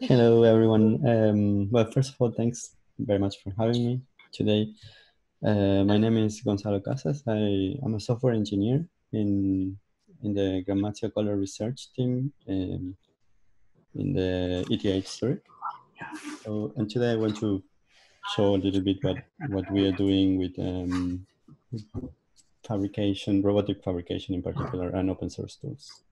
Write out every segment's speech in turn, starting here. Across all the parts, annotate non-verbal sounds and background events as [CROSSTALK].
Hello, everyone. Um, well, first of all, thanks very much for having me today. Uh, my name is Gonzalo Casas. I am a software engineer in in the Gramazio Kohler research team um, in the ETH Zurich. So, and today I want to show a little bit what what we are doing with um, fabrication, robotic fabrication in particular, and open source tools.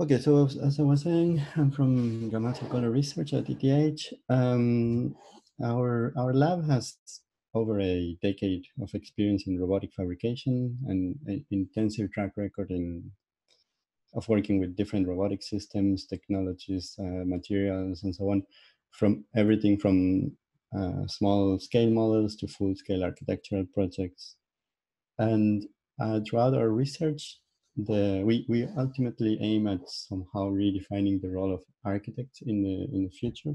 Okay, so as, I was saying, [LAUGHS] I'm from Gramazio Kohler Research at ETH. Um, our our lab has over a decade of experience in robotic fabrication and an intensive track record in of working with different robotic systems, technologies, uh, materials, and so on, from everything from uh, small scale models to full scale architectural projects. And uh, throughout our research, the we, we ultimately aim at somehow redefining the role of architects in the in the future.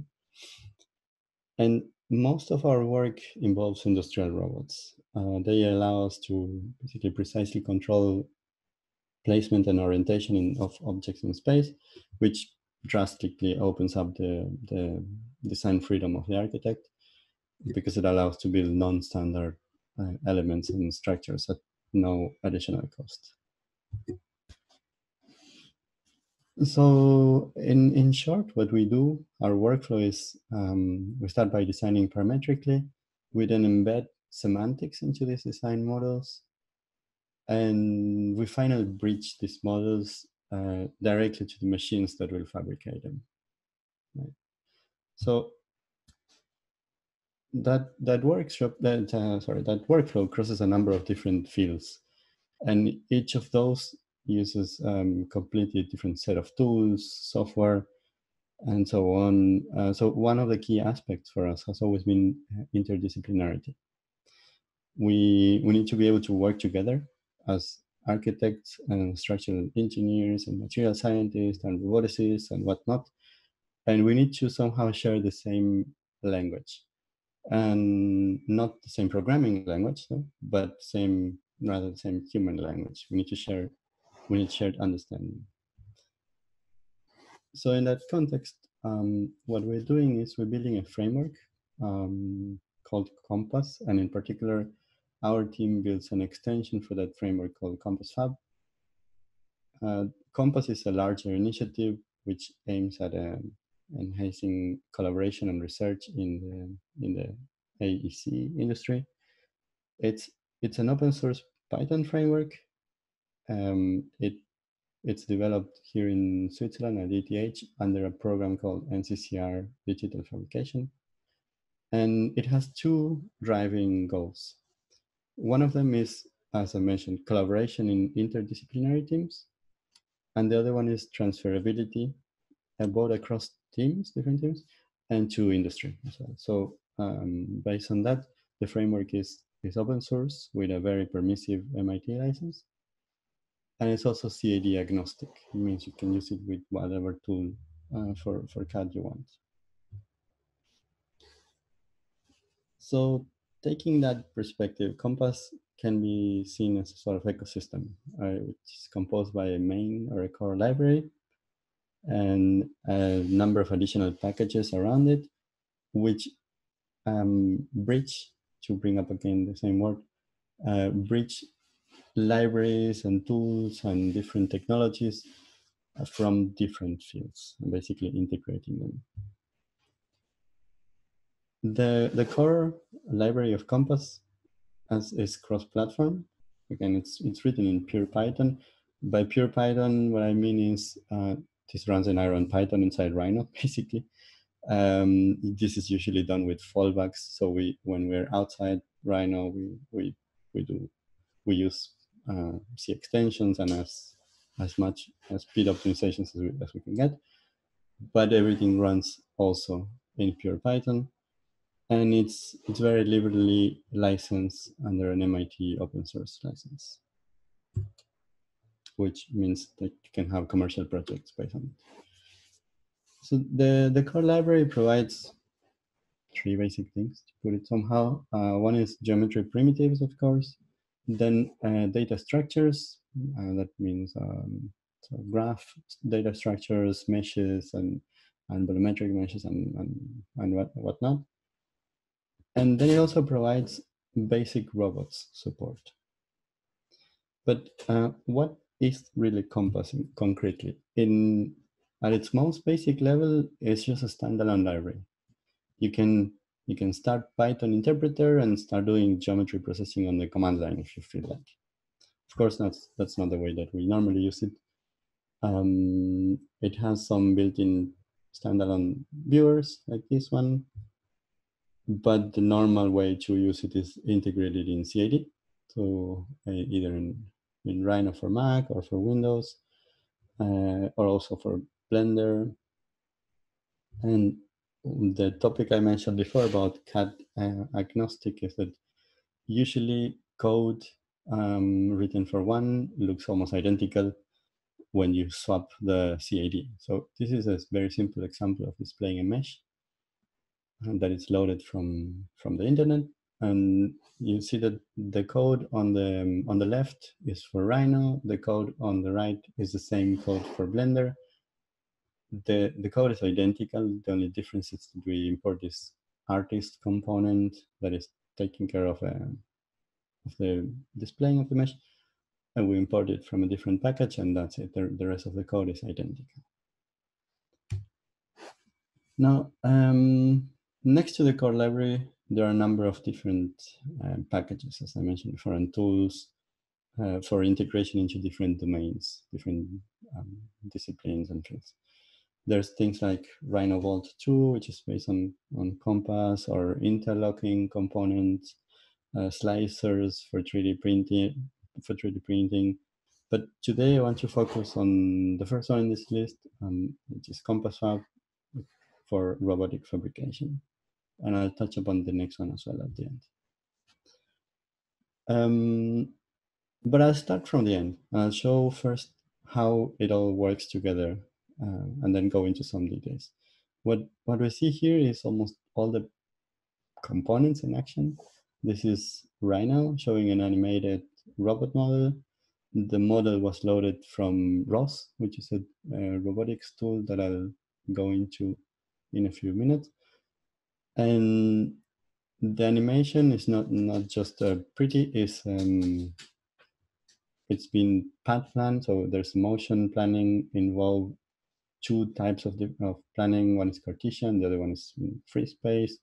And most of our work involves industrial robots. Uh, they allow us to basically precisely control placement and orientation in, of objects in space, which drastically opens up the, the design freedom of the architect because it allows to build non-standard uh, elements and structures at no additional cost. So in, in short, what we do, our workflow is um, we start by designing parametrically. We then embed semantics into these design models. And we finally bridge these models uh, directly to the machines that will fabricate them. Right. So that that workshop that uh, sorry that workflow crosses a number of different fields, and each of those uses um, completely different set of tools, software, and so on. Uh, so one of the key aspects for us has always been uh, interdisciplinarity. We, we need to be able to work together as architects and structural engineers and material scientists and roboticists and whatnot. And we need to somehow share the same language and not the same programming language, but same rather the same human language. We need to share we need shared understanding. So in that context, um, what we're doing is we're building a framework um, called COMPAS, and in particular, our team builds an extension for that framework called COMPAS FAB. Uh, COMPAS is a larger initiative which aims at um, enhancing collaboration and research in the in the AEC industry. It's it's an open source Python framework um, it it's developed here in Switzerland at ETH under a program called NCCR Digital Fabrication. And it has two driving goals. One of them is, as I mentioned, collaboration in interdisciplinary teams. And the other one is transferability, uh, both across teams, different teams, and to industry as well. So um, based on that, the framework is, is open source with a very permissive MIT license. And it's also CAD agnostic. It means you can use it with whatever tool uh, for, for CAD you want. So taking that perspective, COMPAS can be seen as a sort of ecosystem, uh, which is composed by a main or a core library and a number of additional packages around it, which um, bridge, to bring up again the same word, uh, bridge libraries and tools and different technologies from different fields basically integrating them. The, the core library of COMPAS as is cross-platform. Again, it's, it's written in pure Python. By pure Python, what I mean is uh, this runs in Iron Python inside Rhino, [LAUGHS] basically. Um, this is usually done with fallbacks. So we, when we're outside Rhino, we, we, we do, we use uh, C extensions and as as much as speed optimizations as we, as we can get. But everything runs also in pure Python. And it's, it's very liberally licensed under an MIT open source license, which means that you can have commercial projects based on it. So the, the core library provides three basic things to put it somehow. Uh, one is geometry primitives, of course. Then uh, data structures, uh, that means um, so graph data structures, meshes, and and volumetric meshes and, and, and what, whatnot. And then it also provides basic robots support. But uh, what is really compassing concretely? In at its most basic level, it's just a standalone library. You can you can start Python interpreter and start doing geometry processing on the command line if you feel like. Of course, that's that's not the way that we normally use it. Um, it has some built-in standalone viewers like this one, but the normal way to use it is integrated in CAD. So uh, either in, in Rhino for Mac or for Windows, uh, or also for Blender. And the topic I mentioned before about CAD uh, agnostic is that usually code um, written for one looks almost identical when you swap the CAD. So this is a very simple example of displaying a mesh and that is loaded from, from the internet. And you see that the code on the, um, on the left is for Rhino. The code on the right is the same code for Blender the, the code is identical. The only difference is that we import this artist component that is taking care of, uh, of the displaying of the mesh. And we import it from a different package and that's it. The, the rest of the code is identical. Now, um, next to the core library, there are a number of different uh, packages, as I mentioned before, and tools uh, for integration into different domains, different um, disciplines and fields. There's things like Rhino Vault 2, which is based on, on COMPAS or interlocking components, uh, slicers for 3D printing, for 3D printing. But today I want to focus on the first one in this list, um, which is COMPAS FAB for robotic fabrication. And I'll touch upon the next one as well at the end. Um, but I'll start from the end. I'll show first how it all works together uh, and then go into some details. What, what we see here is almost all the components in action. This is Rhino showing an animated robot model. The model was loaded from ROS, which is a, a robotics tool that I'll go into in a few minutes. And the animation is not, not just uh, pretty, it's, um, it's been path planned, so there's motion planning involved two types of, the, of planning. One is Cartesian, the other one is free space.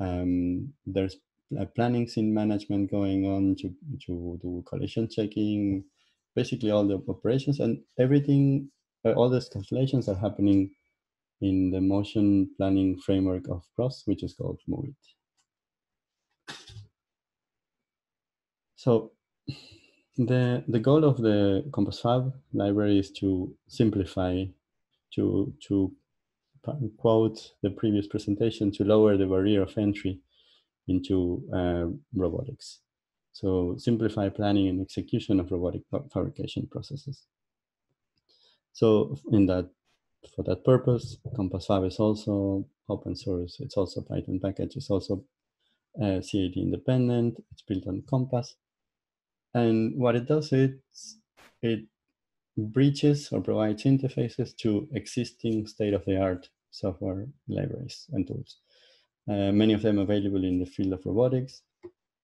Um, there's uh, planning scene management going on to, to do collision checking, basically all the operations and everything, uh, all these calculations are happening in the motion planning framework of ROS, which is called MoveIt. So the, the goal of the COMPAS FAB library is to simplify to, to quote the previous presentation, to lower the barrier of entry into uh, robotics. So simplify planning and execution of robotic fabrication processes. So in that, for that purpose, COMPAS FAB is also open source. It's also Python package. It's also uh, CAD independent. It's built on COMPAS. And what it does is it bridges or provides interfaces to existing state-of-the-art software libraries and tools. Uh, many of them available in the field of robotics.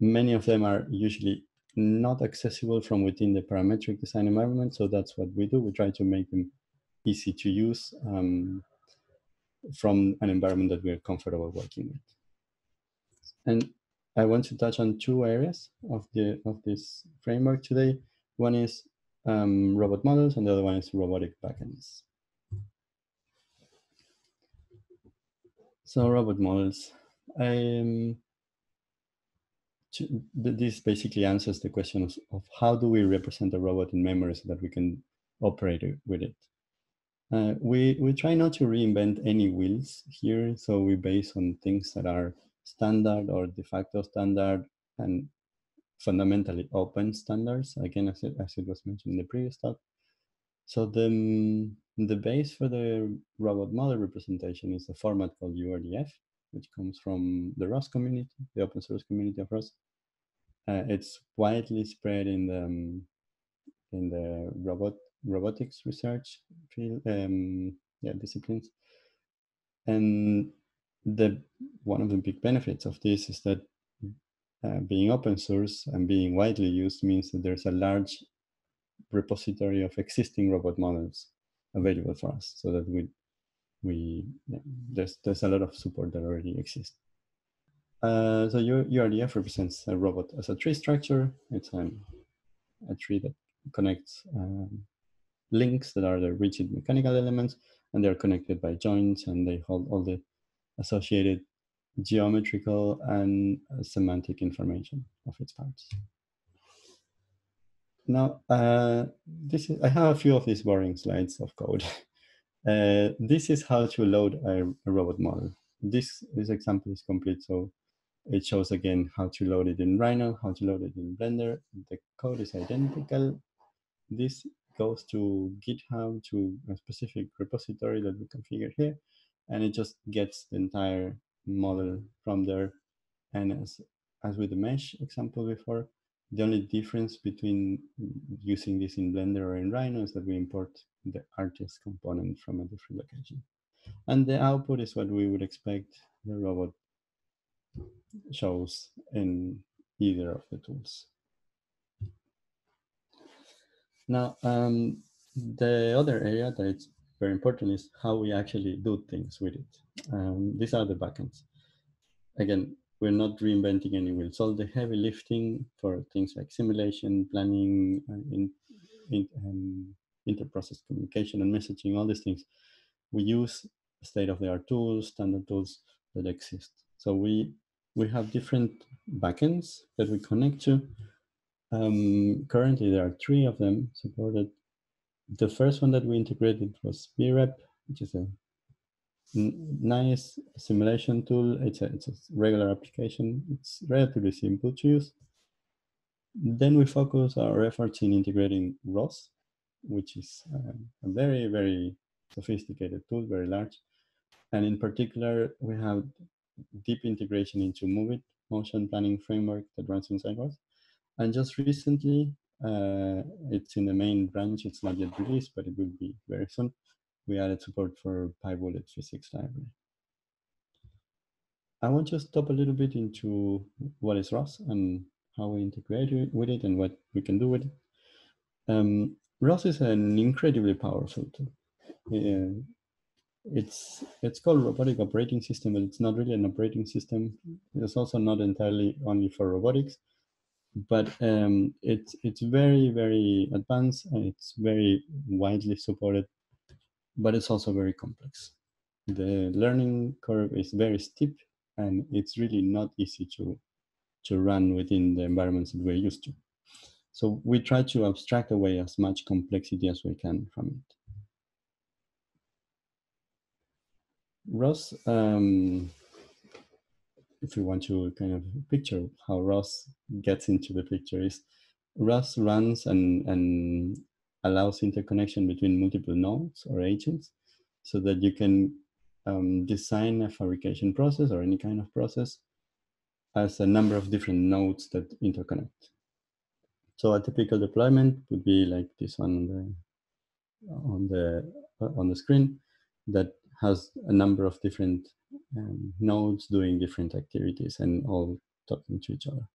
Many of them are usually not accessible from within the parametric design environment. So that's what we do. We try to make them easy to use um, from an environment that we're comfortable working with. And I want to touch on two areas of the of this framework today. One is um, robot models, and the other one is robotic backends. So robot models. Um, this basically answers the question of, of, how do we represent a robot in memory so that we can operate with it. Uh, we, we try not to reinvent any wheels here, so we base on things that are standard or de facto standard and fundamentally open standards, again, as it, as it was mentioned in the previous talk. So the, the base for the robot model representation is a format called URDF, which comes from the ROS community, the open source community of ROS. Uh, it's widely spread in the um, in the robot robotics research field, um, yeah, disciplines. And the one of the big benefits of this is that uh, being open source and being widely used means that there's a large repository of existing robot models available for us so that we we there's there's a lot of support that already exists. Uh, so URDF represents a robot as a tree structure. It's a tree that connects um, links that are the rigid mechanical elements and they're connected by joints and they hold all the associated geometrical and semantic information of its parts. Now, uh, this is, I have a few of these boring slides of code. [LAUGHS] Uh, this is how to load a, a, robot model. This, this example is complete, so it shows again how to load it in Rhino, how to load it in Blender. The code is identical. This goes to GitHub to a specific repository that we configure here, and it just gets the entire model from there. And as, as with the mesh example before, the only difference between using this in Blender or in Rhino is that we import the artist component from a different location. And the output is what we would expect the robot shows in either of the tools. Now, um, the other area that very important is how we actually do things with it. Um, these are the backends. Again, we're not reinventing any wheels. All the heavy lifting for things like simulation, planning, uh, in, in, um, inter-process communication and messaging, all these things, we use state-of-the-art tools, standard tools that exist. So we we have different backends that we connect to. Um, currently, there are three of them supported. The first one that we integrated was V-REP, which is a nice simulation tool. It's a, it's a regular application. It's relatively simple to use. Then we focus our efforts in integrating ROS, which is uh, a very, very sophisticated tool, very large. And in particular, we have deep integration into MoveIt, motion planning framework that runs inside ROS. And just recently, uh, it's in the main branch. It's not yet released, but it will be very soon we added support for PyBullet physics library. I want to stop a little bit into what is ROS and how we integrate with it and what we can do with it. Um, ROS is an incredibly powerful tool. Uh, it's it's called robotic operating system, but it's not really an operating system. It's also not entirely only for robotics, but um, it's it's very very advanced and it's very widely supported but it's also very complex. The learning curve is very steep and it's really not easy to, to run within the environments that we're used to. So we try to abstract away as much complexity as we can from it. ROS um, if you want to kind of picture how ROS gets into the picture is ROS runs and, and allows interconnection between multiple nodes or agents so that you can um, design a fabrication process or any kind of process as a number of different nodes that interconnect. So a typical deployment would be like this one on the on the on the screen that has a number of different um, nodes doing different activities and all talking to each other.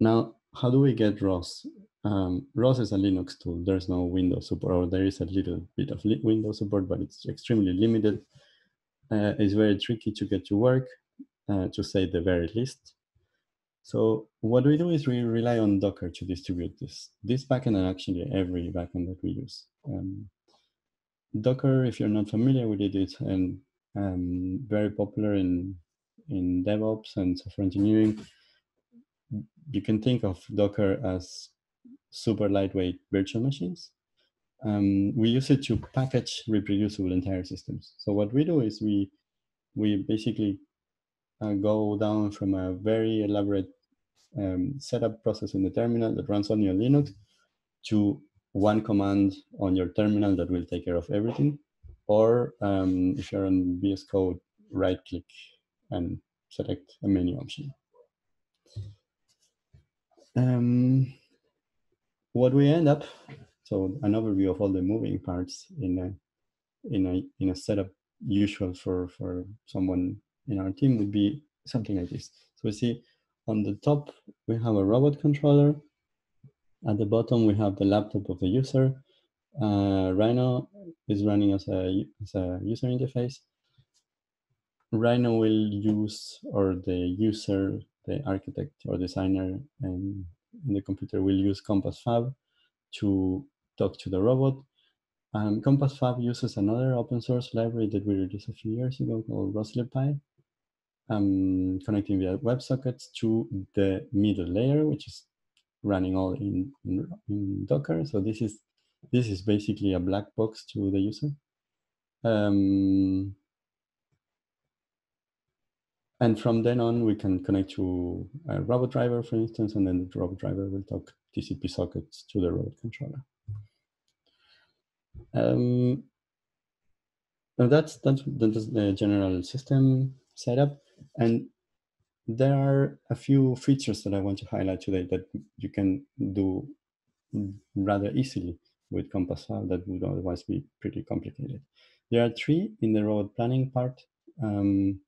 Now, how do we get ROS? Um, ROS is a Linux tool. There's no Windows support, or there is a little bit of Windows support, but it's extremely limited. Uh, it's very tricky to get to work, uh, to say the very least. So what we do is we rely on Docker to distribute this. This backend and actually every backend that we use. Um, Docker, if you're not familiar with it, it's um, um, very popular in in DevOps and software engineering you can think of Docker as super lightweight virtual machines. Um, we use it to package reproducible entire systems. So what we do is we we basically uh, go down from a very elaborate um, setup process in the terminal that runs on your Linux to one command on your terminal that will take care of everything. Or um, if you're on VS Code, right click and select a menu option. Um, what we end up, so an overview of all the moving parts in a, in a, in a setup usual for, for someone in our team would be something like this. So we see on the top, we have a robot controller. At the bottom, we have the laptop of the user. Uh, Rhino is running as a, as a user interface. Rhino will use, or the user, the architect or designer and, the computer will use COMPAS FAB to talk to the robot. Um, COMPAS FAB uses another open source library that we released a few years ago called roslibpy um, connecting via WebSockets to the middle layer, which is running all in, in, in, Docker. So this is this is basically a black box to the user. Um, and from then on, we can connect to a robot driver, for instance, and then the robot driver will talk TCP sockets to the robot controller. Um, that's, that's, that's the general system setup. And there are a few features that I want to highlight today that you can do rather easily with COMPAS FAB that would otherwise be pretty complicated. There are three in the road planning part. Um,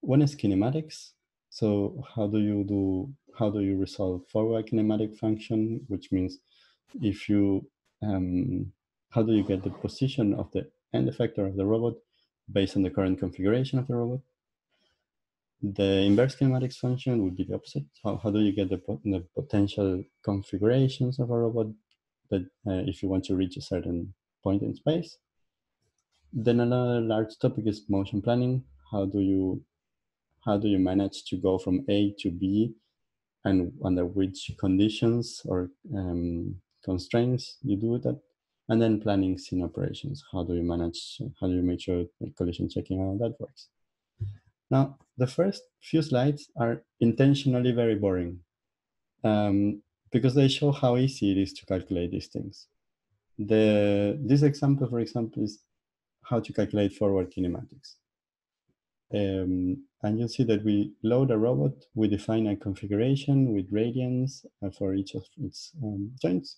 one is kinematics. So how do you do, how do you resolve forward kinematic function, which means if you, um, how do you get the position of the end effector of the robot based on the current configuration of the robot? The inverse kinematics function would be the opposite. How, how do you get the, the potential configurations of a robot that uh, if you want to reach a certain point in space? Then another large topic is motion planning. How do you how do you manage to go from A to B and under which conditions or um, constraints you do that? And then planning scene operations. How do you manage, how do you make sure collision checking how that works? Now, the first few slides are intentionally very boring um, because they show how easy it is to calculate these things. The, this example, for example, is how to calculate forward kinematics. Um, and you'll see that we load a robot, we define a configuration with radians uh, for each of its um, joints.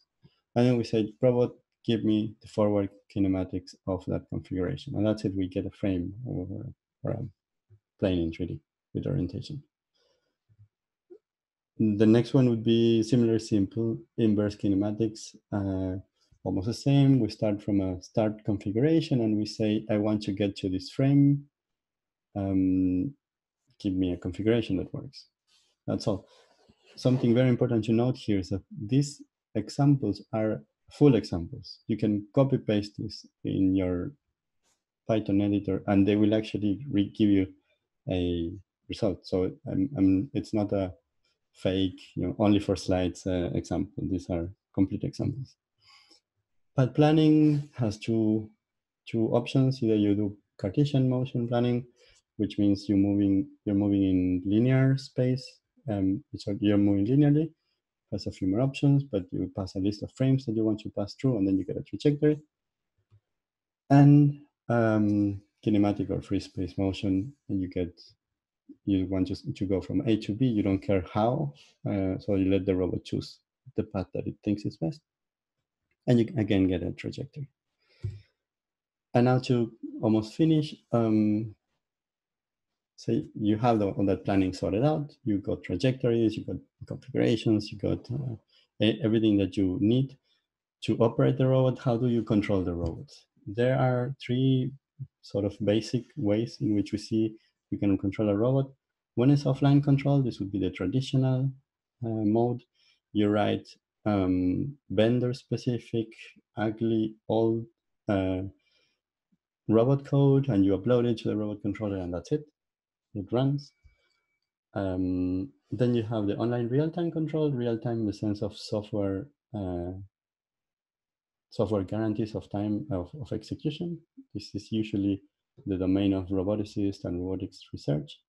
And then we say, robot, give me the forward kinematics of that configuration. And that's it, we get a frame or, or a plane in 3D with orientation. The next one would be similar simple inverse kinematics, uh, almost the same. We start from a start configuration and we say, I want to get to this frame um, give me a configuration that works. That's all. Something very important to note here is that these examples are full examples. You can copy paste this in your Python editor and they will actually give you a result. So um, um, it's not a fake, you know, only for slides uh, example. These are complete examples. But planning has two, two options. Either you do Cartesian motion planning which means you're moving you're moving in linear space. Um, so you're moving linearly. Has a few more options, but you pass a list of frames that you want to pass through, and then you get a trajectory. And um, kinematic or free space motion, and you get you want just to go from A to B. You don't care how, uh, so you let the robot choose the path that it thinks is best, and you again get a trajectory. And now to almost finish, um, so you have the, all that planning sorted out. You got trajectories, you got configurations, you got uh, everything that you need to operate the robot. How do you control the robot? There are three sort of basic ways in which we see we can control a robot. When it's offline control. This would be the traditional uh, mode. You write um, vendor-specific, ugly, old uh, robot code, and you upload it to the robot controller, and that's it it runs. Um, then you have the online real-time control, real-time in the sense of software uh, software guarantees of time of, of execution. This is usually the domain of roboticists and robotics research.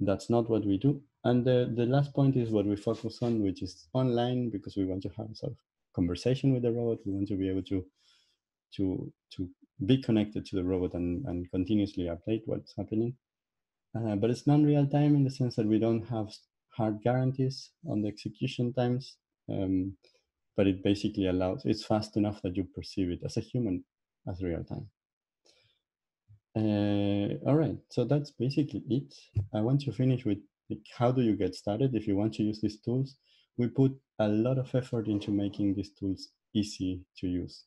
That's not what we do. And the, the last point is what we focus on, which is online, because we want to have sort of conversation with the robot. We want to be able to to to be connected to the robot and, and continuously update what's happening. Uh, but it's non-real time in the sense that we don't have hard guarantees on the execution times. Um, but it basically allows, it's fast enough that you perceive it as a human as real time. Uh, all right, so that's basically it. I want to finish with like, how do you get started if you want to use these tools? We put a lot of effort into making these tools easy to use.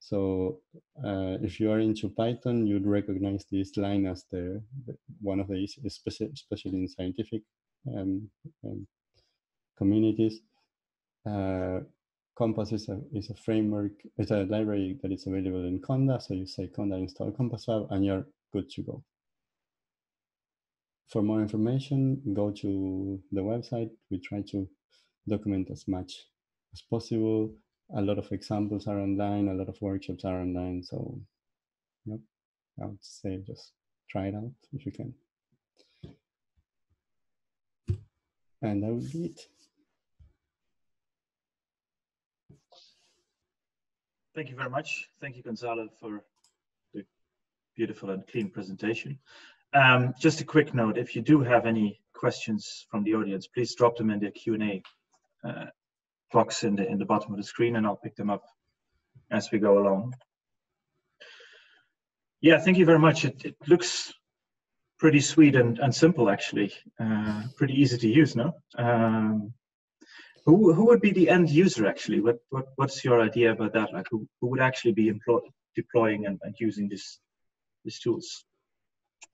So uh, if you are into Python, you'd recognize this line as the, the one of the easiest, especially in scientific um, um, communities. Uh, COMPAS is a, is a framework, it's a library that is available in Conda. So you say Conda install COMPAS FAB and you're good to go. For more information, go to the website. We try to document as much as possible. A lot of examples are online, a lot of workshops are online. So yep, I would say just try it out if you can. And that would be it. Thank you very much. Thank you, Gonzalo, for the beautiful and clean presentation. Um, just a quick note, if you do have any questions from the audience, please drop them in the Q&A uh, box in the, in the bottom of the screen and I'll pick them up as we go along. Yeah, thank you very much. It, it looks pretty sweet and, and simple, actually. Uh, pretty easy to use, no? Um, who who would be the end user actually? What what what's your idea about that? Like who, who would actually be employ, deploying and, and using this these tools?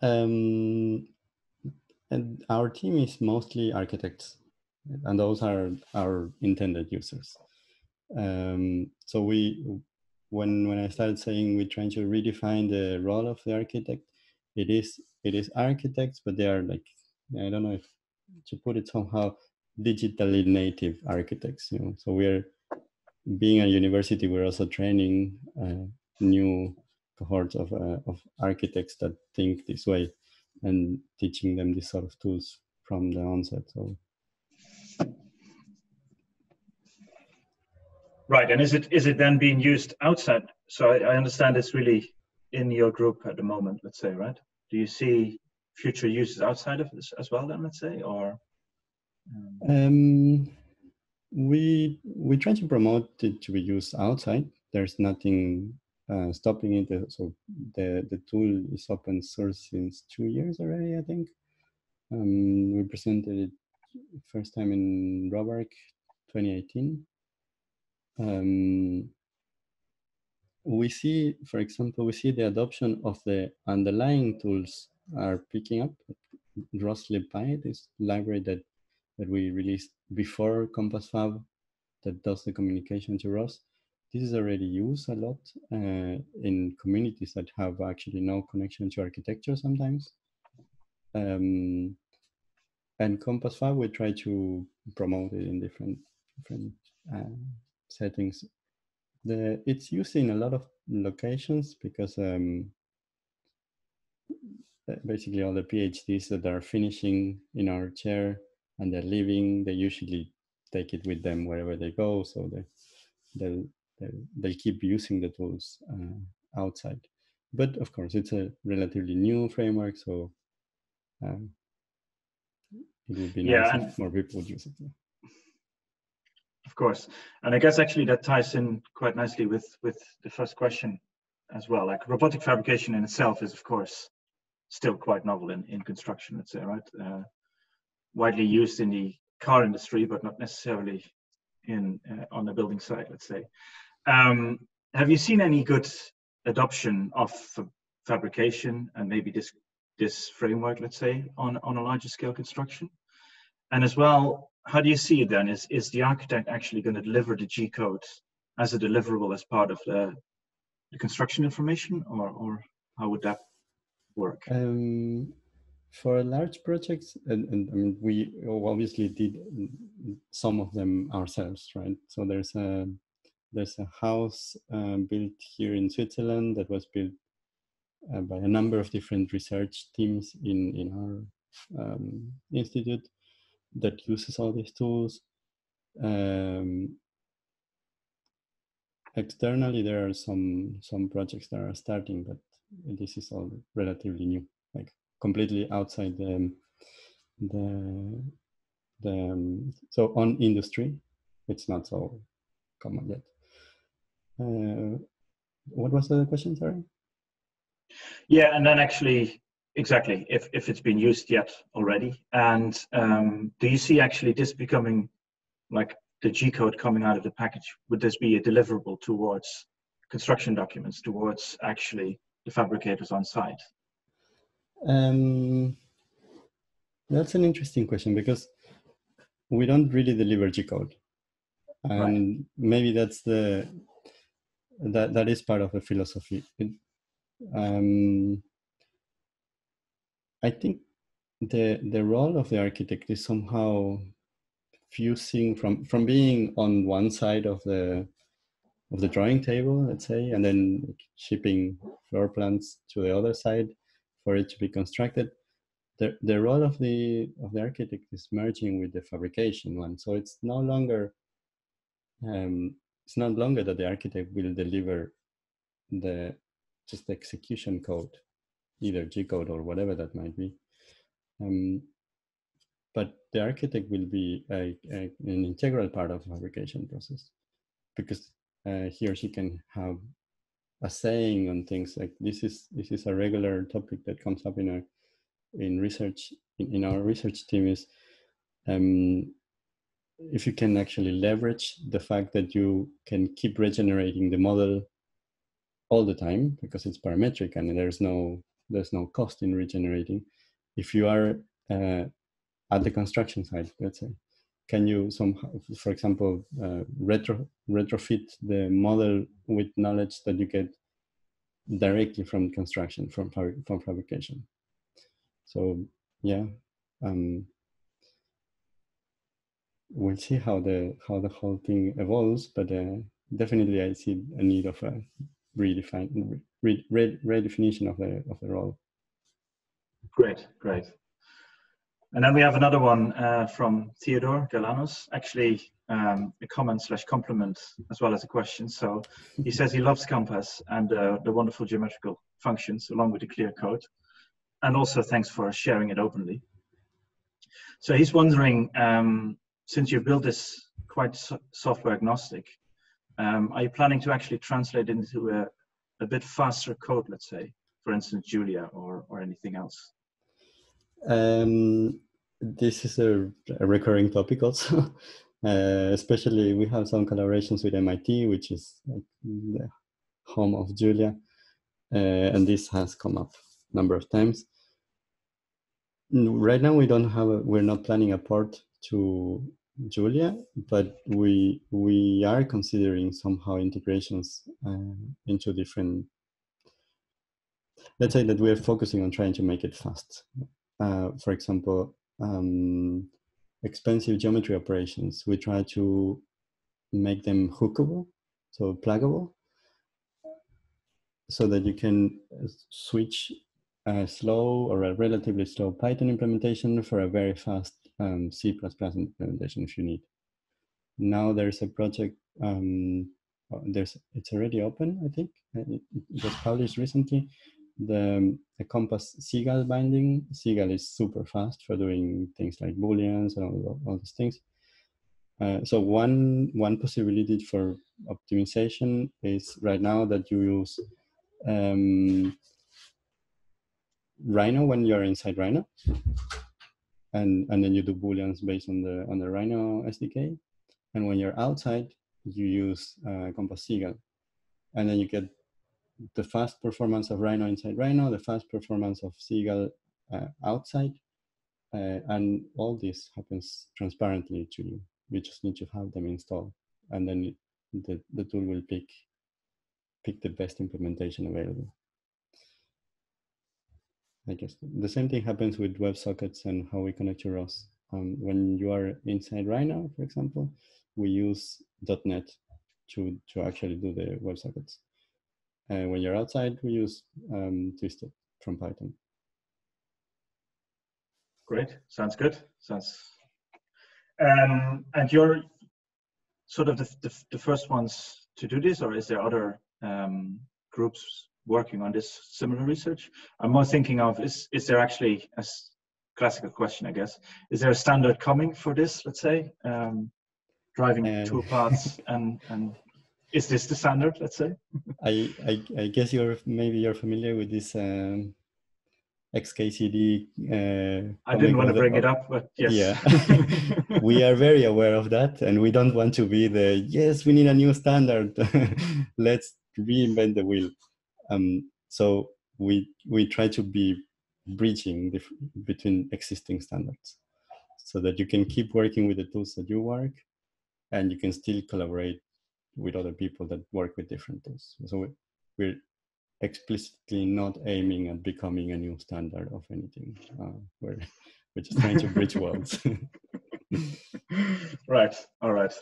Um, and our team is mostly architects, and those are our intended users. Um, so we, when when I started saying we're trying to redefine the role of the architect, it is it is architects, but they are like I don't know if to put it somehow digitally native architects. You know, so we're being a university, we're also training uh, new cohorts of uh, of architects that think this way, and teaching them these sort of tools from the onset. So. Right, and is it is it then being used outside? So I, I understand it's really in your group at the moment. Let's say, right? Do you see future uses outside of this as well? Then let's say, or um, we we try to promote it to be used outside. There's nothing uh, stopping it. So the the tool is open source since two years already, I think. Um, we presented it first time in RobArch 2018. Um, we see, for example, we see the adoption of the underlying tools are picking up. ROS-libPy, this library that that we released before COMPAS FAB that does the communication to ROS. This is already used a lot uh, in communities that have actually no connection to architecture sometimes. Um, and COMPAS FAB, we try to promote it in different different uh, settings. The it's used in a lot of locations because um, basically all the PhDs that are finishing in our chair and they're leaving, they usually take it with them wherever they go. So they they'll, they'll, they'll keep using the tools uh, outside. But of course, it's a relatively new framework, so um, it would be yeah, nice if more people would use it. Yeah. Of course, and I guess actually that ties in quite nicely with with the first question as well. Like robotic fabrication in itself is, of course, still quite novel in, in construction, let's say, right? Uh, widely used in the car industry, but not necessarily in uh, on the building site, let's say. Um, have you seen any good adoption of fabrication and maybe this this framework, let's say, on on a larger scale construction? And as well, how do you see it then? Is is the architect actually going to deliver the G code as a deliverable as part of the, the construction information, or or how would that work? Um, for large projects, and, and I mean, we obviously did some of them ourselves, right? So there's a there's a house uh, built here in Switzerland that was built uh, by a number of different research teams in in our um, institute that uses all these tools. Um, externally, there are some some projects that are starting, but this is all relatively new. Like completely outside the the the um, so on industry it's not so common yet uh, what was the question sorry Yeah, and then actually, exactly, if, if it's been used yet already. And um, do you see actually this becoming like the G code coming out of the package? Would this be a deliverable towards construction documents, towards actually the fabricators on site? Um, that's an interesting question because we don't really deliver G code, and right. maybe that's the that that is part of the philosophy. It, um, I think the the role of the architect is somehow fusing from from being on one side of the of the drawing table, let's say, and then shipping floor plans to the other side for it to be constructed. The, the role of the of the architect is merging with the fabrication one. So it's no longer um, it's not longer that the architect will deliver the just the execution code, either G code or whatever that might be. Um, but the architect will be a, a, an integral part of the fabrication process because uh, he or she can have a saying on things like this is this is a regular topic that comes up in our in research in, in our research team is um, if you can actually leverage the fact that you can keep regenerating the model all the time because it's parametric and there's no there's no cost in regenerating. If you are uh, at the construction site let's say can you somehow for example uh, retro retrofit the model with knowledge that you get directly from construction from from fabrication? So yeah um, we'll see how the how the whole thing evolves but uh, definitely i see a need of a redefine re, re, redefinition of the of the role. Great great and then we have another one uh, from Theodore Galanos, actually um, a comment slash compliment as well as a question. So he says he loves COMPAS and uh, the wonderful geometrical functions along with the clear code. And also thanks for sharing it openly. So he's wondering, um, since you've built this quite so software agnostic, um, are you planning to actually translate into a, a bit faster code, let's say, for instance, Julia or, or anything else? Um, this is a, a recurring topic also. [LAUGHS] uh, especially, we have some collaborations with MIT, which is like the home of Julia, uh, and this has come up a number of times. Right now, we don't have. A, we're not planning a port to Julia, but we we are considering somehow integrations uh, into different. Let's say that we are focusing on trying to make it fast. Uh, for example, um, expensive geometry operations, we try to make them hookable, so pluggable, so that you can uh, switch a slow or a relatively slow Python implementation for a very fast um, C++ implementation if you need. Now there's a project, um, uh, there's it's already open, I think. It, it was published recently the, the COMPAS CGAL binding. CGAL is super fast for doing things like booleans and all, all these things. Uh, so one one possibility for optimization is right now that you use um, Rhino when you're inside Rhino, and and then you do booleans based on the on the Rhino SDK, and when you're outside, you use uh, COMPAS CGAL, and then you get the fast performance of Rhino inside Rhino, the fast performance of CGAL uh, outside, uh, and all this happens transparently to you. You just need to have them installed, and then the, the tool will pick pick the best implementation available. I guess the same thing happens with WebSockets and how we connect to ROS. Um, when you are inside Rhino, for example, we use .NET to, to actually do the WebSockets. And when you're outside, we use um, Twisted from Python. Great, sounds good. Sounds. Um, and you're sort of the, the, the, first ones to do this, or is there other um, groups working on this similar research? I'm more thinking of is is there actually a classical question, I guess, is there a standard coming for this? Let's say um, driving uh, toolpaths [LAUGHS] and and is this the standard? Let's say. I, I, I guess you're maybe you're familiar with this um, XKCD. Uh, I didn't want to bring it up, but yes. Yeah, [LAUGHS] [LAUGHS] we are very aware of that, and we don't want to be the yes, we need a new standard. [LAUGHS] Let's reinvent the wheel. Um, so we we try to be bridging between existing standards, so that you can keep working with the tools that you work, and you can still collaborate with other people that work with different tools. So we're explicitly not aiming at becoming a new standard of anything. Uh, we're, [LAUGHS] we're just trying to bridge [LAUGHS] worlds. [LAUGHS] right. All right.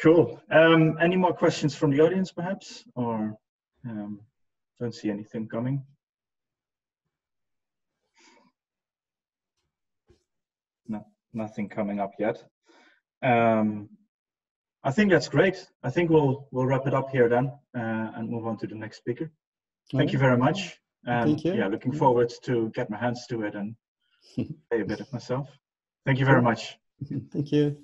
Cool. Um, any more questions from the audience, perhaps, or um, don't see anything coming? No, nothing coming up yet. Um, I think that's great. I think we'll we'll wrap it up here then uh, and move on to the next speaker. Thank right. you very much. And Thank you. yeah, looking forward to get my hands to it and [LAUGHS] play a bit of myself. Thank you very much. [LAUGHS] Thank you.